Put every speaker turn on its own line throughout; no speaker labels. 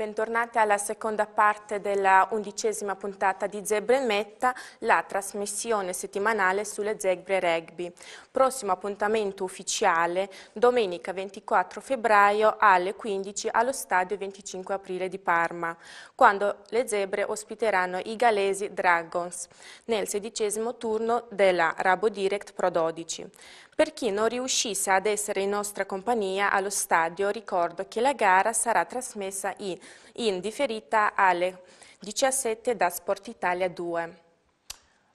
Bentornati alla seconda parte della undicesima puntata di Zebre Metta, la trasmissione settimanale sulle zebre rugby. Prossimo appuntamento ufficiale domenica 24 febbraio alle 15 allo stadio 25 aprile di Parma, quando le zebre ospiteranno i galesi Dragons nel sedicesimo turno della Rabo Direct Pro 12. Per chi non riuscisse ad essere in nostra compagnia allo stadio, ricordo che la gara sarà trasmessa in, in differita alle 17 da Sport Italia 2.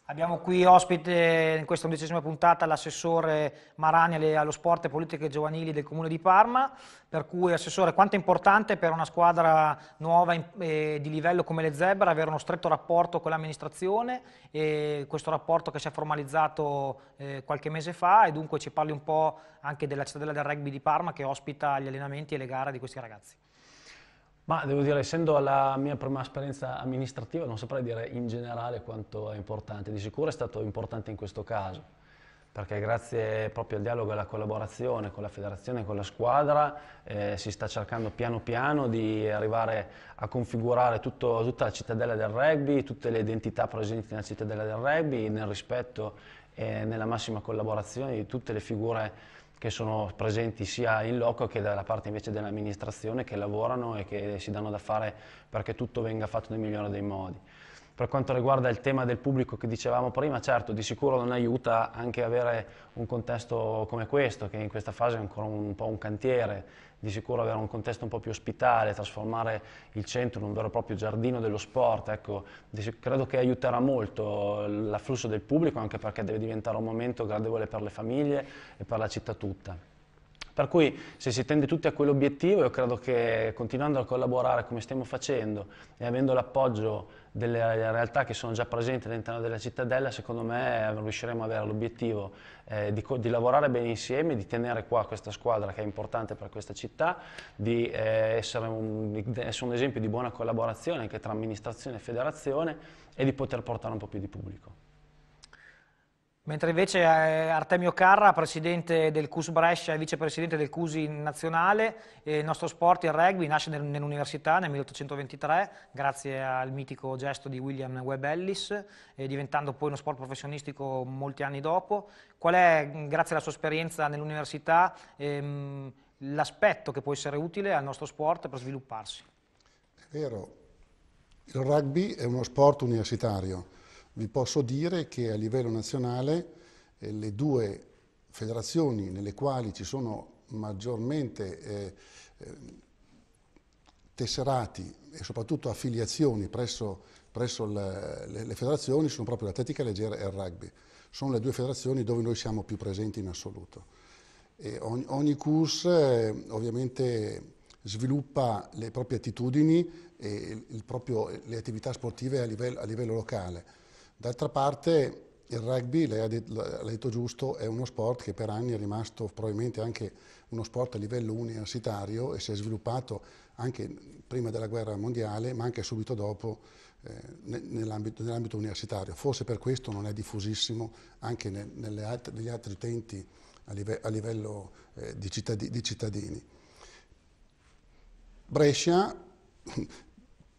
Abbiamo qui ospite in questa undicesima puntata l'assessore Marani allo sport e politiche giovanili del Comune di Parma, per cui Assessore, quanto è importante per una squadra nuova eh, di livello come le Zebra avere uno stretto rapporto con l'amministrazione e questo rapporto che si è formalizzato eh, qualche mese fa e dunque ci parli un po' anche della cittadella del rugby di Parma che ospita gli allenamenti e le gare di questi ragazzi.
Ma devo dire, essendo la mia prima esperienza amministrativa, non saprei dire in generale quanto è importante. Di sicuro è stato importante in questo caso, perché grazie proprio al dialogo e alla collaborazione con la federazione e con la squadra eh, si sta cercando piano piano di arrivare a configurare tutto, tutta la cittadella del rugby, tutte le identità presenti nella cittadella del rugby, nel rispetto e nella massima collaborazione di tutte le figure che sono presenti sia in loco che dalla parte invece dell'amministrazione che lavorano e che si danno da fare perché tutto venga fatto nel migliore dei modi. Per quanto riguarda il tema del pubblico che dicevamo prima, certo, di sicuro non aiuta anche avere un contesto come questo, che in questa fase è ancora un po' un cantiere, di sicuro avere un contesto un po' più ospitale, trasformare il centro in un vero e proprio giardino dello sport, ecco, credo che aiuterà molto l'afflusso del pubblico, anche perché deve diventare un momento gradevole per le famiglie e per la città tutta. Per cui se si tende tutti a quell'obiettivo io credo che continuando a collaborare come stiamo facendo e avendo l'appoggio delle realtà che sono già presenti all'interno della cittadella, secondo me riusciremo ad avere l'obiettivo eh, di, di, lavorare bene insieme, di tenere qua questa squadra che è importante per questa città, di eh, essere, un, di essere un esempio di buona collaborazione anche tra amministrazione e federazione e di poter portare un po' più di pubblico.
Mentre invece eh, Artemio Carra, presidente del CUS Brescia e vicepresidente del CUSI nazionale, il nostro sport, il rugby, nasce nell'università nel 1823 grazie al mitico gesto di William Webb Ellis, diventando poi uno sport professionistico molti anni dopo. Qual è, grazie alla sua esperienza nell'università, ehm, l'aspetto che può essere utile al nostro sport per svilupparsi?
È vero, il rugby è uno sport universitario vi posso dire che a livello nazionale eh, le due federazioni nelle quali ci sono maggiormente eh, eh, tesserati e soprattutto affiliazioni presso, presso le, le, le, federazioni sono proprio l'atletica leggera e il rugby. Sono le due federazioni dove noi siamo più presenti in assoluto. Ogni, ogni, CURS eh, ovviamente sviluppa le proprie attitudini e proprio, le attività sportive a livello, a livello locale. D'altra parte il rugby, lei ha detto, ha detto, giusto, è uno sport che per anni è rimasto probabilmente anche uno sport a livello universitario e si è sviluppato anche prima della guerra mondiale, ma anche subito dopo eh, nell'ambito, nell universitario. Forse per questo non è diffusissimo anche ne, altre, negli altri utenti a, live, a livello eh, di, cittadini, di cittadini. Brescia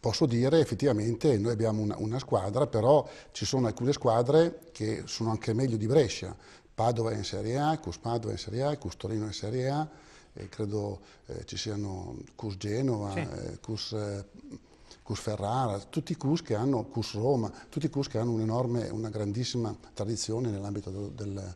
posso dire effettivamente noi abbiamo una, una, squadra, però ci sono alcune squadre che sono anche meglio di Brescia. Padova è in Serie A, Cus Padova è in Serie A, Cus Torino è in Serie A, e credo eh, ci siano Cus Genova, sì. eh, Cus, eh, Cus, Ferrara, tutti i Cus che hanno, Cus Roma, tutti i Cus che hanno un'enorme, una grandissima tradizione nell'ambito del, del,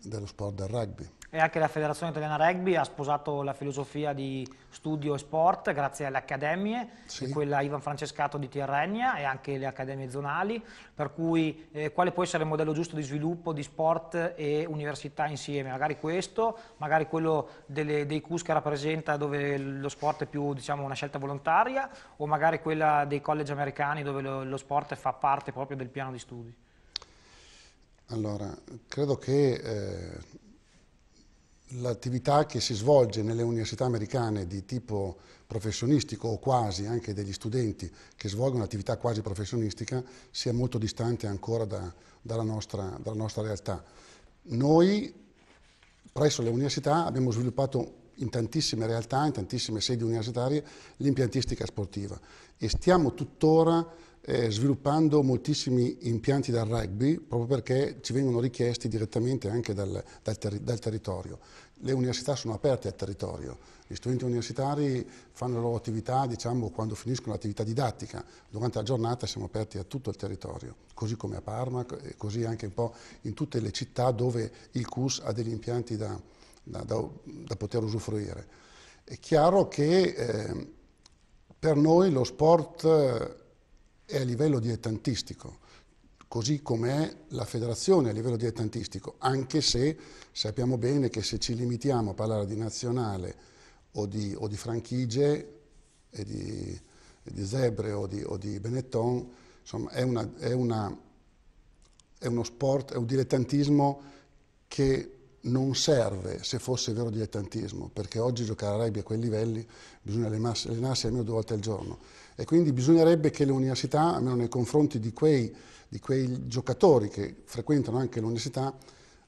dello sport del rugby.
E anche la Federazione Italiana Rugby ha sposato la filosofia di studio e sport grazie alle accademie, sì. quella Ivan Francescato di Tirrenia e anche le accademie zonali, per cui eh, quale può essere il modello giusto di sviluppo di sport e università insieme? Magari questo, magari quello delle, dei CUS che rappresenta dove lo sport è più diciamo, una scelta volontaria o magari quella dei college americani dove lo, lo sport fa parte proprio del piano di studi?
Allora, credo che eh, l'attività che si svolge nelle università americane di tipo professionistico o quasi, anche degli studenti che svolgono un'attività quasi professionistica, sia molto distante ancora da, dalla, nostra, dalla nostra realtà. Noi presso le università abbiamo sviluppato in tantissime realtà, in tantissime sedi universitarie, l'impiantistica sportiva e stiamo tuttora eh, sviluppando moltissimi impianti da rugby proprio perché ci vengono richiesti direttamente anche dal, dal, ter dal territorio. Le università sono aperte al territorio, gli studenti universitari fanno la loro attività diciamo, quando finiscono l'attività didattica, durante la giornata siamo aperti a tutto il territorio, così come a Parma e così anche un po' in tutte le città dove il CUS ha degli impianti da, da, da, da poter usufruire. È chiaro che eh, per noi lo sport è a livello dilettantistico, così come la federazione a livello dilettantistico, anche se sappiamo bene che se ci limitiamo a parlare di nazionale o di, o di franchigie e di, e di, zebre o di, o di Benetton, insomma è, una, è, una, è uno sport, è un dilettantismo che non serve se fosse vero dilettantismo, perché oggi giocare a rugby a quei livelli bisogna allenarsi almeno due volte al giorno. E quindi bisognerebbe che le università, almeno nei confronti di quei, di quei giocatori che frequentano anche l'università,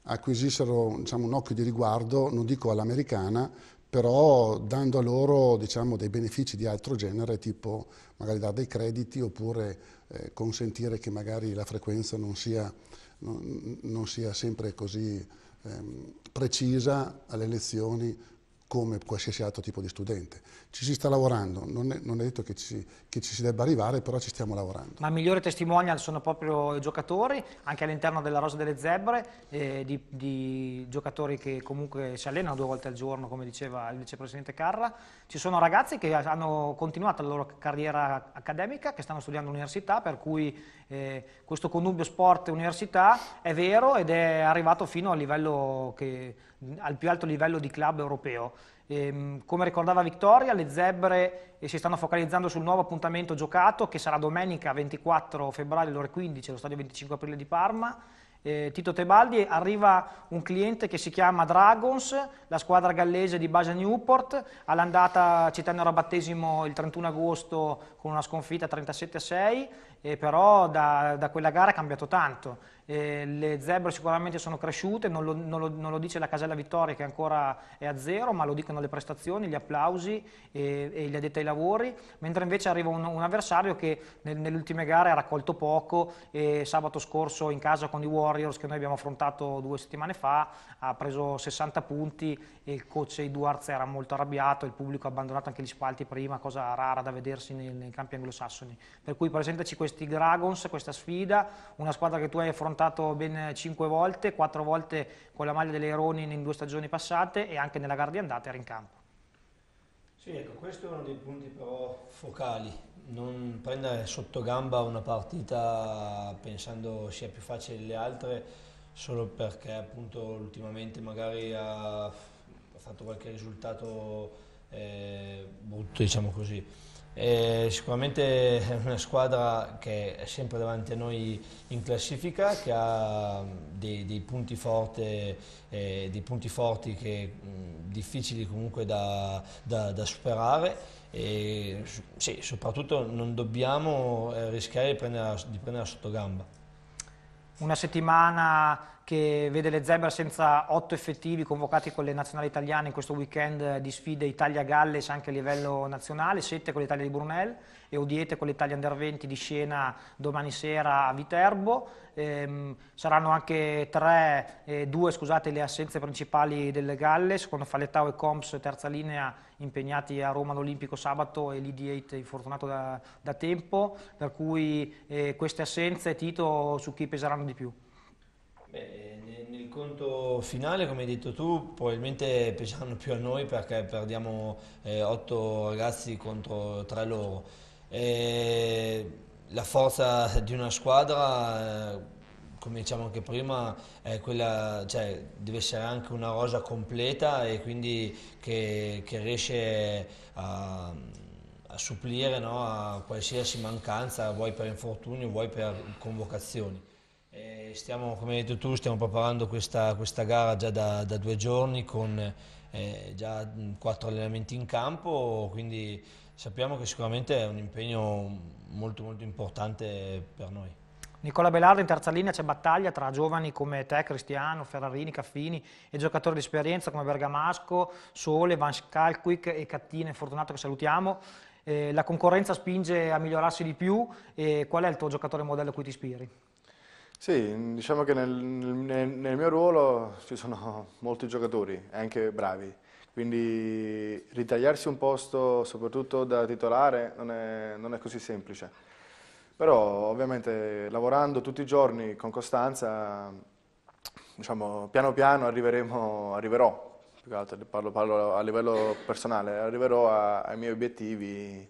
acquisissero diciamo, un occhio di riguardo, non dico all'americana, però dando a loro diciamo, dei benefici di altro genere, tipo magari dare dei crediti oppure eh, consentire che magari la frequenza non sia, non, non sia sempre così ehm, precisa alle lezioni come qualsiasi altro tipo di studente. Ci si sta lavorando, non è, non è detto che ci, che ci, si debba arrivare, però ci stiamo lavorando.
Ma migliori testimonial sono proprio i giocatori, anche all'interno della Rosa delle Zebre, eh, di, di, giocatori che comunque si allenano due volte al giorno, come diceva il vicepresidente Carra. Ci sono ragazzi che hanno continuato la loro carriera accademica, che stanno studiando all'università, per cui eh, questo connubio sport-università è vero ed è arrivato fino al livello che al più alto livello di club europeo. E, ehm, come ricordava Vittoria, le zebre eh, si stanno focalizzando sul nuovo appuntamento giocato che sarà domenica 24 febbraio alle ore 15 allo stadio 25 aprile di Parma. Eh, Tito Tebaldi arriva un cliente che si chiama Dragons, la squadra gallese di base Newport, all'andata ci tennero a battesimo il 31 agosto con una sconfitta 37 a 6, eh, però da, da quella gara è cambiato tanto eh, le zebre sicuramente sono cresciute, non lo, non, lo, non lo, dice la casella vittoria che ancora è a zero, ma lo dicono le prestazioni, gli applausi e, e gli addetti ai lavori, mentre invece arriva un, un avversario che nel, nelle ultime gare ha raccolto poco e sabato scorso in casa con i Warriors che noi abbiamo affrontato due settimane fa ha preso 60 punti e il coach Edwards era molto arrabbiato, il pubblico ha abbandonato anche gli spalti prima, cosa rara da vedersi nei, nei campi anglosassoni. Per cui presentaci questi Dragons, questa sfida, una squadra che tu hai affrontato affrontato ben 5 volte, 4 volte con la maglia delle Ronin in due stagioni passate e anche nella gara di andata era in campo.
Sì, ecco, questo è uno dei punti però focali, non prendere sotto gamba una partita pensando sia più facile delle altre solo perché appunto ultimamente magari ha, fatto qualche risultato eh, brutto, diciamo così. Eh, sicuramente è una squadra che è sempre davanti a noi in classifica, che ha dei, dei, punti, forte, eh, dei punti, forti che, mh, difficili comunque da, da, da superare e sì, soprattutto non dobbiamo eh, rischiare di prenderla, di prenderla sotto gamba.
Una settimana che vede le Zebre senza otto effettivi convocati con le nazionali italiane in questo weekend di sfide Italia-Galles anche a livello nazionale, sette con l'Italia di Brunel e Odiete con l'Italia Under 20 di Scena domani sera a Viterbo. Ehm, saranno anche tre, eh, due scusate, le assenze principali del Galles con Falettao e Combs terza linea impegnati a Roma all'Olimpico sabato e l'ID8 infortunato da, da tempo, per cui eh, queste assenze Tito su chi peseranno di più?
Nel conto finale, come hai detto tu, probabilmente peseranno più a noi perché perdiamo eh, 8 ragazzi contro 3 loro. E la forza di una squadra, eh, come diciamo anche prima, quella, cioè, deve essere anche una rosa completa e quindi che, che riesce a, a supplire no, a qualsiasi mancanza, vuoi per infortunio, vuoi per convocazioni stiamo, come hai detto tu, stiamo preparando questa, questa gara già da, da, due giorni con eh, già quattro allenamenti in campo, quindi sappiamo che sicuramente è un impegno molto molto importante per noi.
Nicola Belardo in terza linea c'è battaglia tra giovani come te, Cristiano, Ferrarini, Caffini e giocatori di esperienza come Bergamasco, Sole, Van Scalquick e Cattina Fortunato che salutiamo. Eh, la concorrenza spinge a migliorarsi di più e qual è il tuo giocatore modello a cui ti ispiri?
Sì, diciamo che nel, nel, nel mio ruolo ci sono molti giocatori, anche bravi, quindi ritagliarsi un posto, soprattutto da titolare, non è, non è così semplice. Però ovviamente lavorando tutti i giorni con costanza, diciamo, piano piano arriverò più che altro parlo, parlo a livello personale, arriverò a, ai miei obiettivi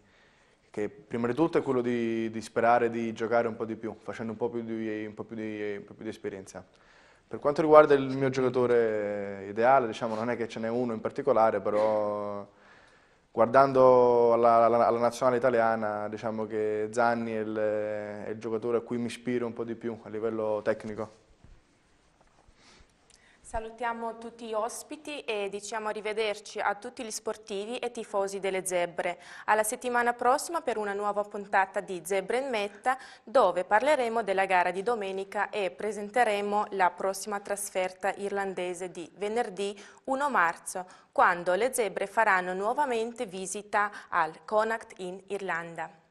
che prima di tutto è quello di, di, sperare di giocare un po' di più, facendo un po' più di, po più di, po più di esperienza. Per quanto riguarda il mio giocatore ideale, diciamo, non è che ce n'è uno in particolare, però guardando alla, alla, alla nazionale italiana, diciamo che Zanni è il, è il giocatore a cui mi ispiro un po' di più a livello tecnico.
Salutiamo tutti gli ospiti e diciamo arrivederci a tutti gli sportivi e tifosi delle Zebre. Alla settimana prossima per una nuova puntata di Zebre in Metta dove parleremo della gara di domenica e presenteremo la prossima trasferta irlandese di venerdì 1 marzo quando le Zebre faranno nuovamente visita al Connacht in Irlanda.